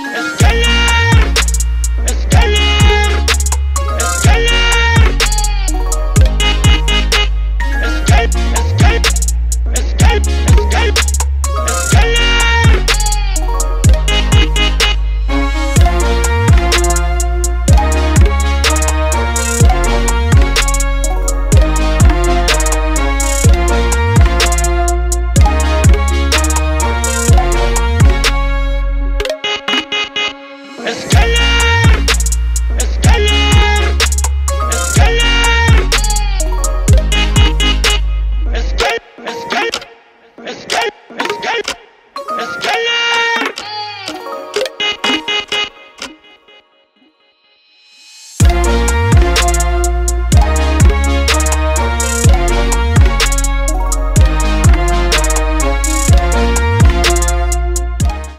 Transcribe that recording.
Yes. Escape! escalar, escalar.